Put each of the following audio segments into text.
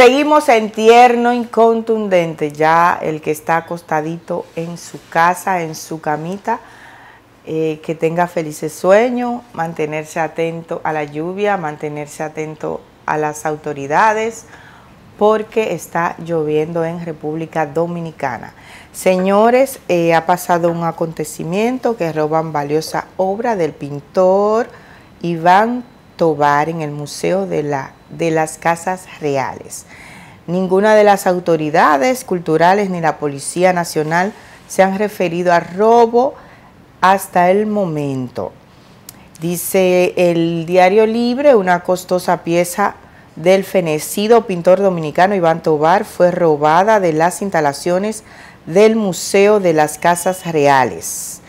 Seguimos en tierno y contundente, ya el que está acostadito en su casa, en su camita, eh, que tenga felices sueños, mantenerse atento a la lluvia, mantenerse atento a las autoridades, porque está lloviendo en República Dominicana. Señores, eh, ha pasado un acontecimiento que roban valiosa obra del pintor Iván Tobar en el Museo de, la, de las Casas Reales. Ninguna de las autoridades culturales ni la Policía Nacional se han referido a robo hasta el momento. Dice el Diario Libre, una costosa pieza del fenecido pintor dominicano Iván Tobar fue robada de las instalaciones del Museo de las Casas Reales.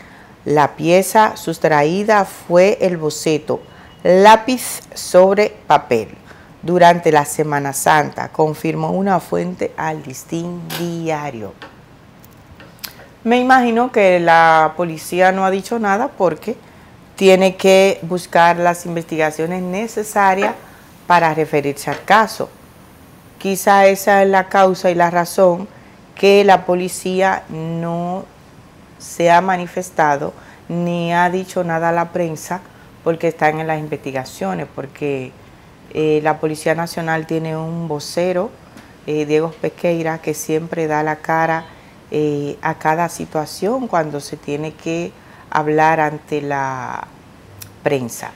La pieza sustraída fue el boceto lápiz sobre papel durante la Semana Santa, confirmó una fuente al Distin Diario. Me imagino que la policía no ha dicho nada porque tiene que buscar las investigaciones necesarias para referirse al caso. Quizá esa es la causa y la razón que la policía no se ha manifestado ni ha dicho nada a la prensa porque están en las investigaciones, porque eh, la Policía Nacional tiene un vocero, eh, Diego Pequeira, que siempre da la cara eh, a cada situación cuando se tiene que hablar ante la prensa.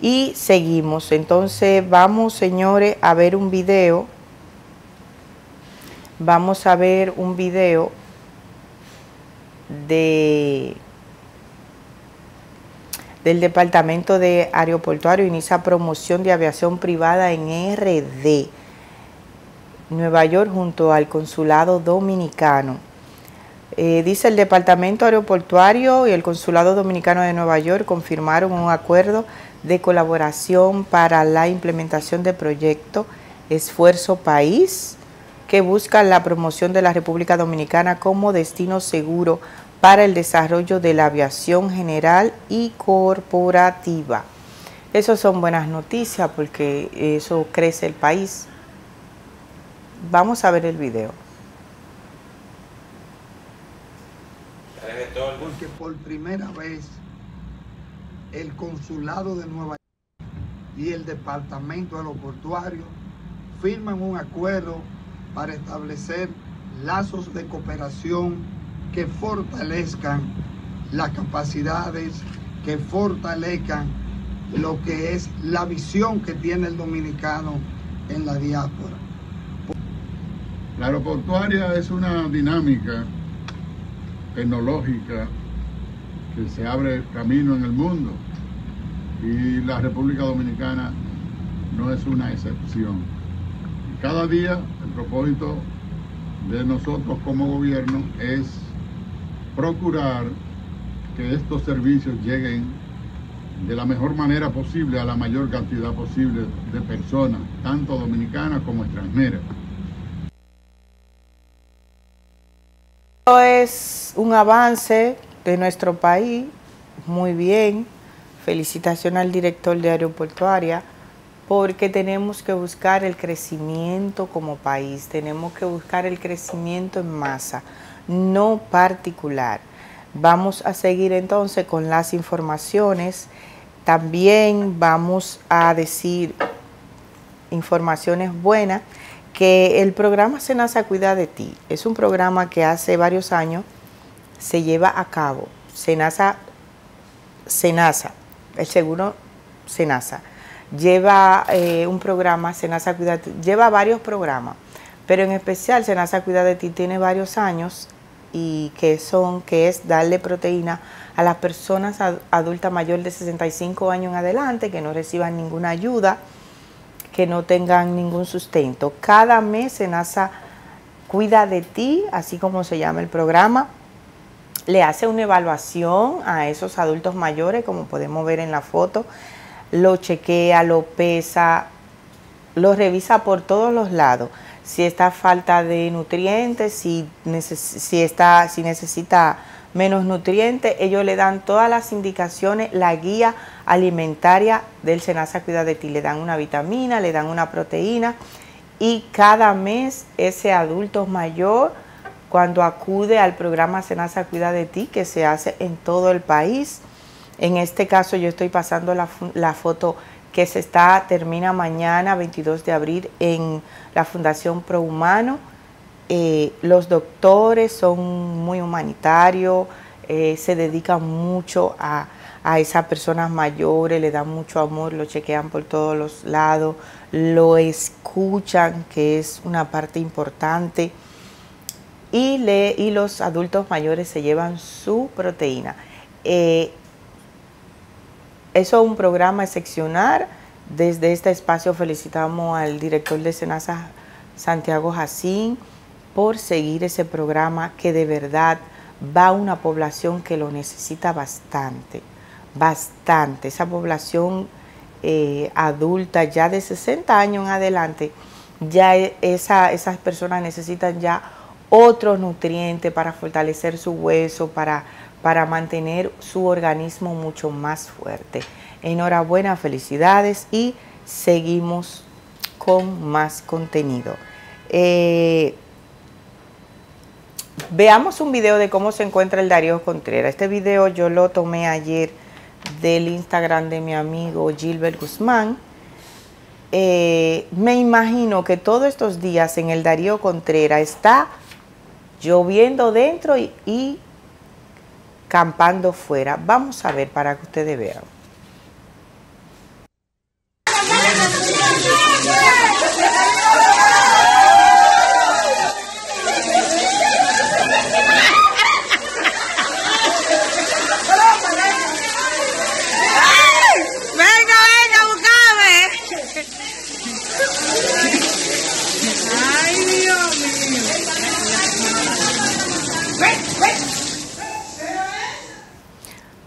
Y seguimos, entonces vamos señores a ver un video, vamos a ver un video de del Departamento de Aeroportuario inicia promoción de aviación privada en RD, Nueva York, junto al Consulado Dominicano. Eh, dice el Departamento Aeroportuario y el Consulado Dominicano de Nueva York confirmaron un acuerdo de colaboración para la implementación del proyecto Esfuerzo País, que busca la promoción de la República Dominicana como destino seguro para el desarrollo de la aviación general y corporativa. Eso son buenas noticias porque eso crece el país. Vamos a ver el video. Porque por primera vez el consulado de Nueva York y el departamento aeroportuario firman un acuerdo para establecer lazos de cooperación que fortalezcan las capacidades, que fortalezcan lo que es la visión que tiene el dominicano en la diáspora. La aeroportuaria es una dinámica tecnológica que se abre camino en el mundo y la República Dominicana no es una excepción. Cada día el propósito de nosotros como gobierno es procurar que estos servicios lleguen de la mejor manera posible a la mayor cantidad posible de personas, tanto dominicanas como extranjeras. Es un avance de nuestro país, muy bien. Felicitación al director de Aeroportuaria, porque tenemos que buscar el crecimiento como país, tenemos que buscar el crecimiento en masa no particular. Vamos a seguir entonces con las informaciones. También vamos a decir informaciones buenas que el programa Senasa Cuida de Ti es un programa que hace varios años se lleva a cabo. Senasa, Senasa, el seguro Senasa, lleva eh, un programa, Senasa Cuida de Ti, lleva varios programas, pero en especial Senasa Cuida de Ti tiene varios años y que son que es darle proteína a las personas adultas mayores de 65 años en adelante que no reciban ninguna ayuda, que no tengan ningún sustento. Cada mes Senasa cuida de ti, así como se llama el programa. Le hace una evaluación a esos adultos mayores, como podemos ver en la foto. Lo chequea, lo pesa, lo revisa por todos los lados si está falta de nutrientes, si, necesita menos nutrientes, ellos le dan todas las indicaciones, la guía alimentaria del Senasa Cuida de Ti. Le dan una vitamina, le dan una proteína y cada mes ese adulto mayor cuando acude al programa Senasa Cuida de Ti que se hace en todo el país. En este caso yo estoy pasando la foto que se está, termina mañana, 22 de abril, en la Fundación Pro Humano. Eh, los doctores son muy humanitarios, eh, se dedican mucho a, a esas personas mayores, le dan mucho amor, lo chequean por todos los lados, lo escuchan, que es una parte importante, y, le, y los adultos mayores se llevan su proteína. Eh, eso es un programa excepcional. Desde este espacio felicitamos al director de Senasa, Santiago Jacín, por seguir ese programa que de verdad va a una población que lo necesita bastante, bastante. Esa población eh, adulta ya de 60 años en adelante, ya e, esa, esas personas necesitan ya otros nutrientes para fortalecer su hueso, para para mantener su organismo mucho más fuerte. Enhorabuena, felicidades y seguimos con más contenido. Eh, veamos un video de cómo se encuentra el Darío Contreras. Este video yo lo tomé ayer del Instagram de mi amigo Gilbert Guzmán. Eh, me imagino que todos estos días en el Darío Contreras está lloviendo dentro y campando fuera. Vamos a ver para que ustedes vean.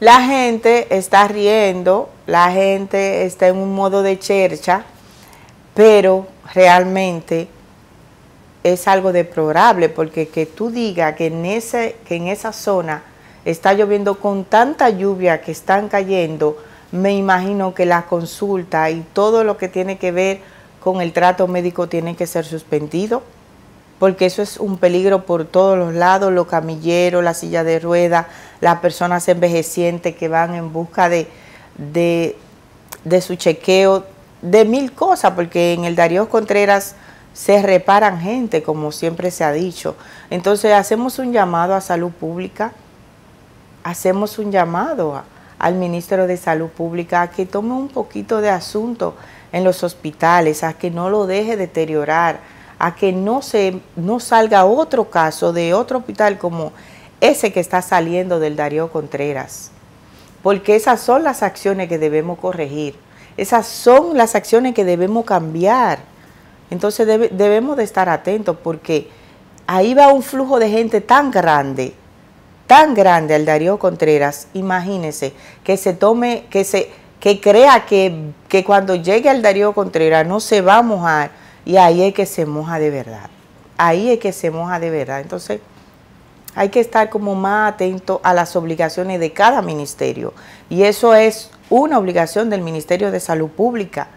La gente está riendo, la gente está en un modo de chercha, pero realmente es algo deplorable porque que tú digas que en, ese, que en esa zona está lloviendo con tanta lluvia que están cayendo, me imagino que la consulta y todo lo que tiene que ver con el trato médico tiene que ser suspendido porque eso es un peligro por todos los lados, los camilleros, la silla de ruedas, las personas envejecientes que van en busca de, de, su chequeo, de mil cosas, porque en el Darío Contreras se reparan gente, como siempre se ha dicho. Entonces hacemos un llamado a salud pública, hacemos un llamado al ministro de Salud Pública a que tome un poquito de asunto en los hospitales, a que no lo deje deteriorar, a que no, se, no salga otro caso de otro hospital como ese que está saliendo del Darío Contreras. Porque esas son las acciones que debemos corregir. Esas son las acciones que debemos cambiar. Entonces debemos de estar atentos porque ahí va un flujo de gente tan grande, tan grande al Darío Contreras. Imagínense que se tome, que se, que crea que, que cuando llegue al Darío Contreras no se va a mojar y ahí es que se moja de verdad. Ahí es que se moja de verdad. Entonces, hay que estar como más atento a las obligaciones de cada ministerio. Y eso es una obligación del Ministerio de Salud Pública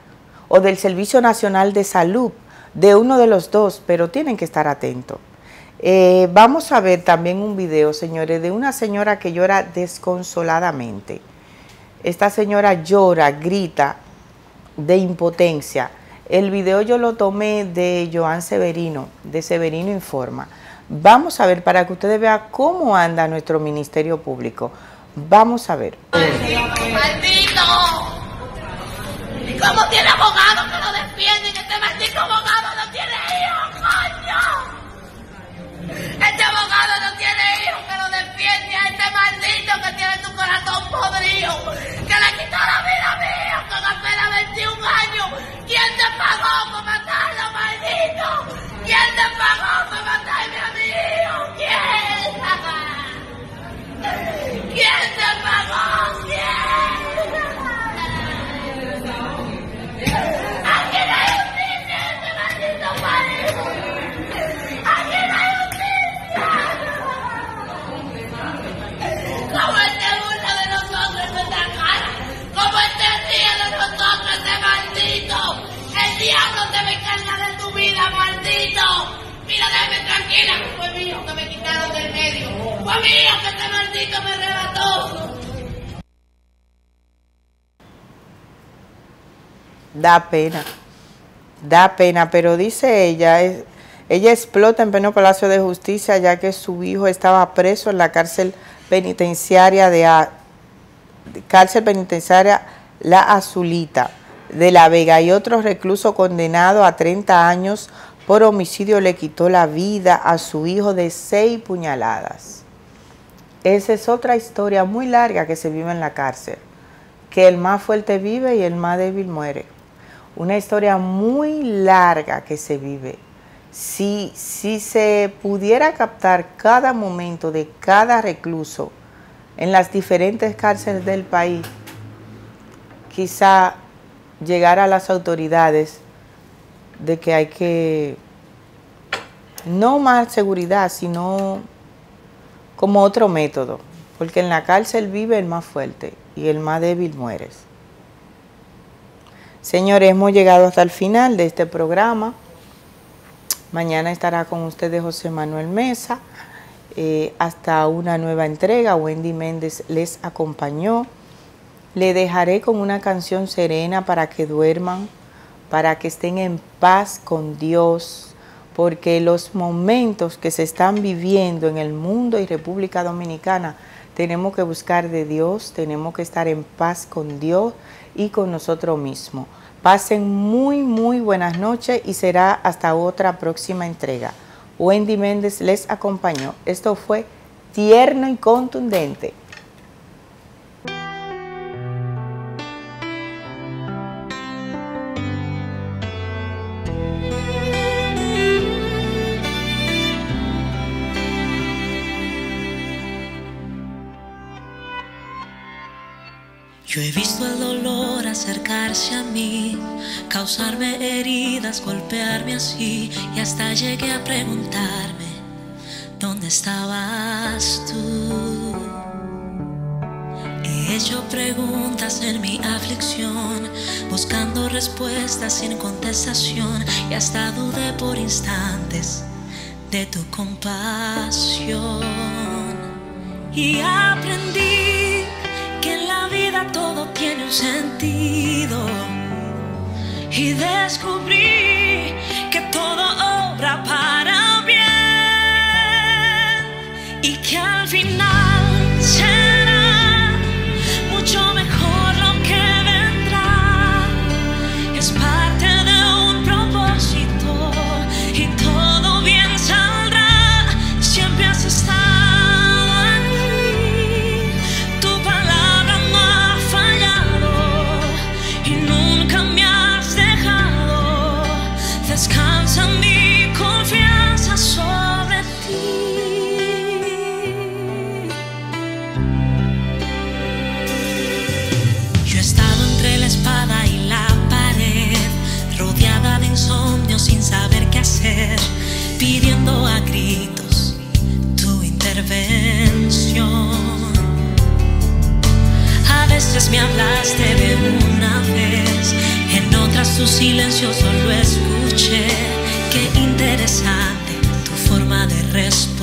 o del Servicio Nacional de Salud, de uno de los dos, pero tienen que estar atentos. Eh, vamos a ver también un video, señores, de una señora que llora desconsoladamente. Esta señora llora, grita de impotencia el video yo lo tomé de Joan Severino, de Severino Informa. Vamos a ver para que ustedes vean cómo anda nuestro Ministerio Público. Vamos a ver. ¡Maldito! ¿Y cómo tiene abogado que lo defienden? Este maldito abogado no tiene hijos, coño. Este abogado no que me quitaron del medio. Que este maldito me relató. Da pena, da pena, pero dice ella, ella explota en pleno Palacio de Justicia ya que su hijo estaba preso en la cárcel penitenciaria de cárcel penitenciaria La Azulita de La Vega y otro recluso condenado a 30 años por homicidio le quitó la vida a su hijo de seis puñaladas. Esa es otra historia muy larga que se vive en la cárcel, que el más fuerte vive y el más débil muere. Una historia muy larga que se vive. Si, si se pudiera captar cada momento de cada recluso en las diferentes cárceles del país, quizá llegar a las autoridades de que hay que, no más seguridad, sino como otro método, porque en la cárcel vive el más fuerte y el más débil muere. Señores, hemos llegado hasta el final de este programa. Mañana estará con ustedes José Manuel Mesa. eh, hasta una nueva entrega, Wendy Méndez les acompañó. Le dejaré con una canción serena para que duerman, para que estén en paz con Dios, porque los momentos que se están viviendo en el mundo y República Dominicana, tenemos que buscar de Dios, tenemos que estar en paz con Dios y con nosotros mismos. Pasen muy, muy buenas noches y será hasta otra próxima entrega. Wendy Méndez les acompañó. Esto fue tierno y contundente. Yo he visto el dolor acercarse a mí, causarme heridas, golpearme así, y hasta llegué a preguntarme, ¿dónde estabas tú? He hecho preguntas en mi aflicción, buscando respuestas sin contestación, y hasta dudé por instantes de tu compasión. Y aprendí todo tiene un sentido. Y descubrí que todo obra para bien. Y que al final será me hablaste de una vez, en otras tu silencio solo escuché. Qué interesante tu forma de responder.